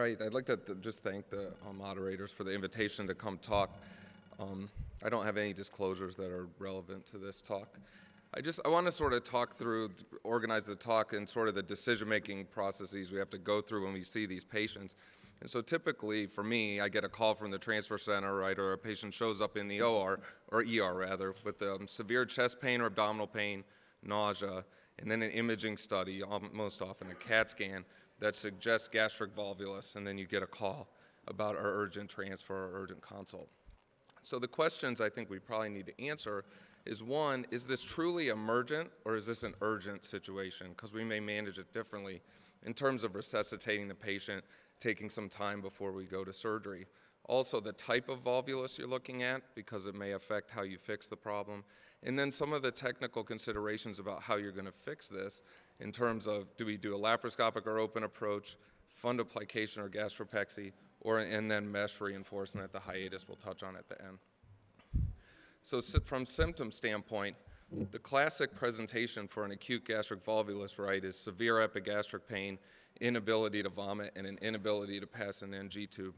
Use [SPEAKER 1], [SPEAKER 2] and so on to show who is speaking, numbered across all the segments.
[SPEAKER 1] right, I'd like to th- just thank the uh, moderators for the invitation to come talk. Um, I don't have any disclosures that are relevant to this talk. I just I want to sort of talk through, organize the talk and sort of the decision-making processes we have to go through when we see these patients. And so typically, for me, I get a call from the transfer center, right, or a patient shows up in the OR, or ER rather, with um, severe chest pain or abdominal pain, nausea, and then an imaging study, most often a CAT scan, that suggests gastric volvulus, and then you get a call about our urgent transfer or urgent consult. So the questions I think we probably need to answer is one, is this truly emergent or is this an urgent situation? Because we may manage it differently in terms of resuscitating the patient, taking some time before we go to surgery. Also, the type of volvulus you're looking at, because it may affect how you fix the problem. And then some of the technical considerations about how you're going to fix this in terms of do we do a laparoscopic or open approach, fundoplication or gastropexy, or and then mesh reinforcement at the hiatus we'll touch on at the end. So from symptom standpoint, the classic presentation for an acute gastric volvulus right is severe epigastric pain, inability to vomit, and an inability to pass an NG tube.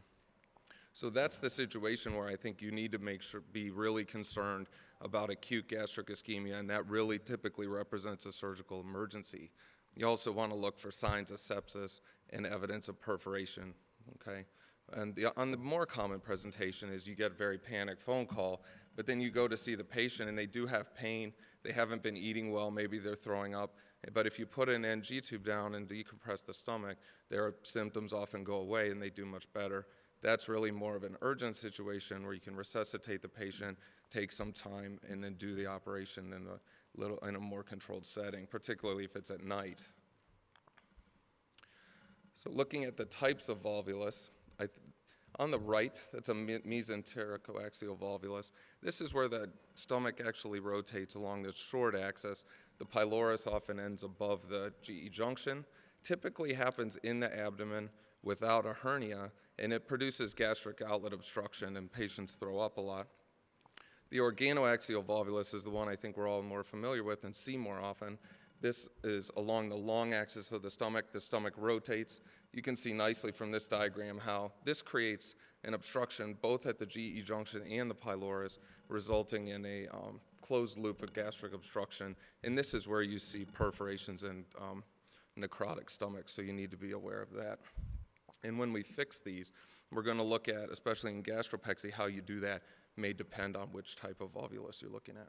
[SPEAKER 1] So that's the situation where I think you need to make sure, be really concerned about acute gastric ischemia, and that really typically represents a surgical emergency. You also want to look for signs of sepsis and evidence of perforation, okay? And the, on the more common presentation is you get a very panicked phone call, but then you go to see the patient and they do have pain, they haven't been eating well, maybe they're throwing up, but if you put an NG tube down and decompress the stomach, their symptoms often go away and they do much better. That's really more of an urgent situation where you can resuscitate the patient, take some time, and then do the operation in a little in a more controlled setting, particularly if it's at night. So looking at the types of volvulus, th on the right, that's a mesenteroaxial volvulus. This is where the stomach actually rotates along the short axis. The pylorus often ends above the GE junction. Typically happens in the abdomen without a hernia, and it produces gastric outlet obstruction, and patients throw up a lot. The organoaxial volvulus is the one I think we're all more familiar with and see more often. This is along the long axis of the stomach. The stomach rotates. You can see nicely from this diagram how this creates an obstruction both at the GE junction and the pylorus, resulting in a um, closed loop of gastric obstruction. And this is where you see perforations and um, necrotic stomach, so you need to be aware of that. And when we fix these, we're going to look at, especially in gastropexy, how you do that may depend on which type of volvulus you're looking at.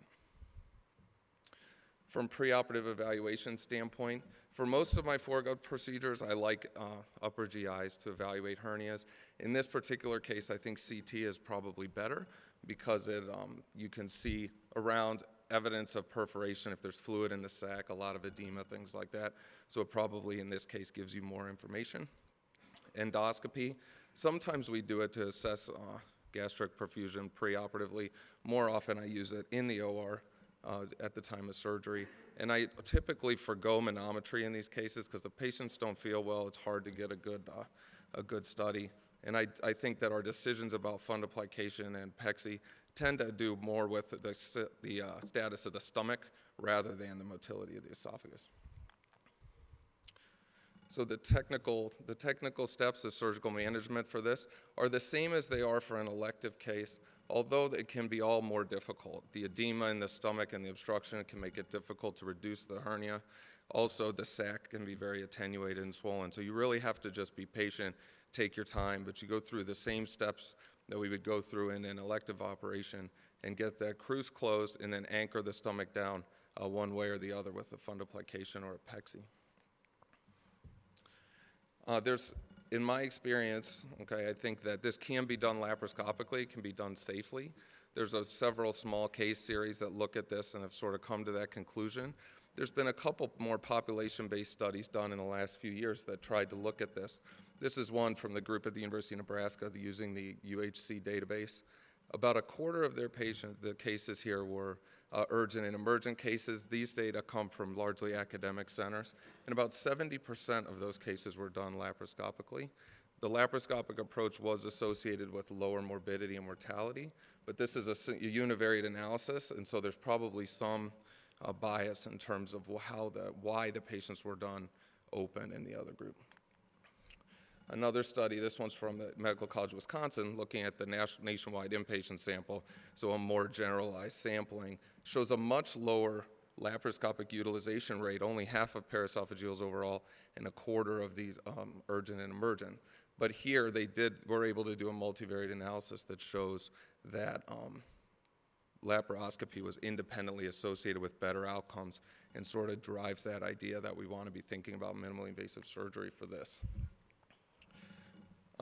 [SPEAKER 1] From preoperative evaluation standpoint, for most of my foregut procedures, I like uh, upper GIs to evaluate hernias. In this particular case, I think CT is probably better because it, um, you can see around evidence of perforation if there's fluid in the sac, a lot of edema, things like that. So it probably, in this case, gives you more information endoscopy. Sometimes we do it to assess uh, gastric perfusion preoperatively. More often I use it in the OR uh, at the time of surgery. And I typically forego manometry in these cases because the patients don't feel well. It's hard to get a good, uh, a good study. And I, I think that our decisions about fundoplication and pexy tend to do more with the, the uh, status of the stomach rather than the motility of the esophagus. So the technical, the technical steps of surgical management for this are the same as they are for an elective case, although it can be all more difficult. The edema in the stomach and the obstruction can make it difficult to reduce the hernia. Also, the sac can be very attenuated and swollen. So you really have to just be patient, take your time, but you go through the same steps that we would go through in an elective operation and get that crus closed and then anchor the stomach down uh, one way or the other with a fundoplication or a pexy. Uh, there's, in my experience, okay, I think that this can be done laparoscopically, It can be done safely. There's a, several small case series that look at this and have sort of come to that conclusion. There's been a couple more population-based studies done in the last few years that tried to look at this. This is one from the group at the University of Nebraska using the UHC database. About a quarter of their patient, the cases here were uh, urgent and emergent cases. These data come from largely academic centers, and about 70% of those cases were done laparoscopically. The laparoscopic approach was associated with lower morbidity and mortality, but this is a, univariate analysis, and so there's probably some uh, bias in terms of how the, why the patients were done open in the other group. Another study, this one's from the Medical College of Wisconsin, looking at the nationwide inpatient sample, so a more generalized sampling, shows a much lower laparoscopic utilization rate, only half of paraesophageals overall, and a quarter of the um, urgent and emergent. But here they did were able to do a multivariate analysis that shows that um, laparoscopy was independently associated with better outcomes and sort of drives that idea that we want to be thinking about minimally invasive surgery for this.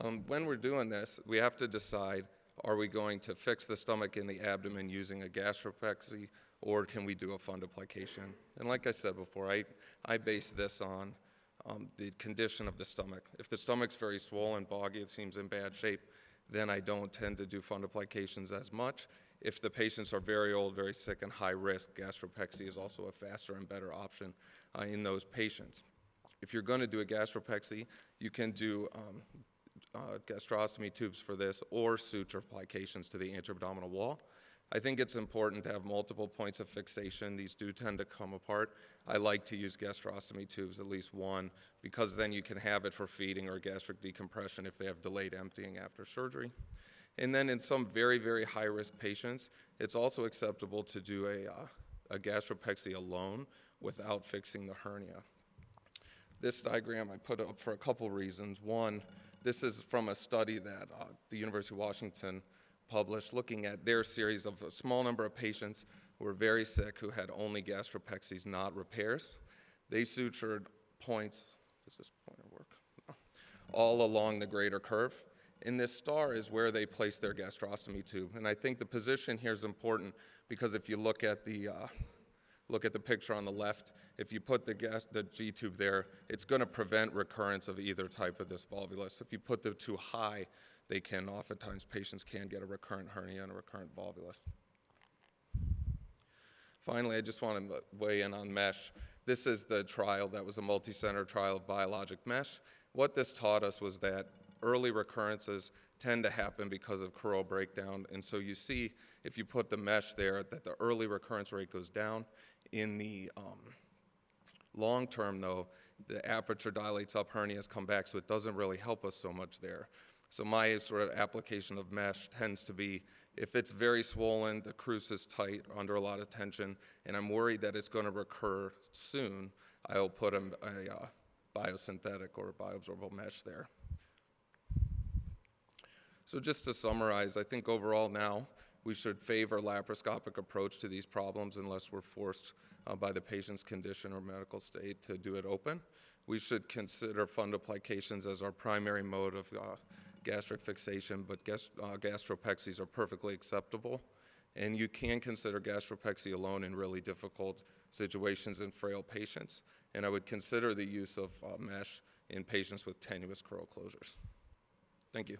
[SPEAKER 1] Um, when we're doing this, we have to decide are we going to fix the stomach and the abdomen using a gastropexy or can we do a fundoplication? And like I said before, I, I base this on um, the condition of the stomach. If the stomach's very swollen, boggy, it seems in bad shape, then I don't tend to do fundoplications as much. If the patients are very old, very sick, and high risk, gastropexy is also a faster and better option uh, in those patients. If you're going to do a gastropexy, you can do um, uh, gastrostomy tubes for this or suture applications to the intra-abdominal wall. I think it's important to have multiple points of fixation. These do tend to come apart. I like to use gastrostomy tubes, at least one, because then you can have it for feeding or gastric decompression if they have delayed emptying after surgery. And then in some very, very high risk patients, it's also acceptable to do a, uh, a gastropexy alone without fixing the hernia. This diagram I put up for a couple reasons. One, this is from a study that uh, the University of Washington published looking at their series of a small number of patients who were very sick who had only gastropexies, not repairs. They sutured points, does this pointer work? No. All along the greater curve. And this star is where they place their gastrostomy tube. And I think the position here is important because if you look at the uh, look at the picture on the left, if you put the, gas, the G tube there, it's going to prevent recurrence of either type of this volvulus. If you put them too high, they can oftentimes patients can get a recurrent hernia and a recurrent volvulus. Finally, I just want to weigh in on mesh. This is the trial that was a multi-center trial of biologic mesh. What this taught us was that early recurrences tend to happen because of crural breakdown. And so you see, if you put the mesh there, that the early recurrence rate goes down. In the um, long term, though, the aperture dilates up, hernias come back, so it doesn't really help us so much there. So my sort of application of mesh tends to be if it's very swollen, the crus is tight, under a lot of tension, and I'm worried that it's going to recur soon, I'll put a, a uh, biosynthetic or bioabsorbable mesh there. So just to summarize, I think overall now we should favor laparoscopic approach to these problems unless we're forced uh, by the patient's condition or medical state to do it open. We should consider fundoplications as our primary mode of uh, gastric fixation, but gas, uh, gastropexies are perfectly acceptable. And you can consider gastropexy alone in really difficult situations in frail patients. And I would consider the use of uh, mesh in patients with tenuous crural closures. Thank you.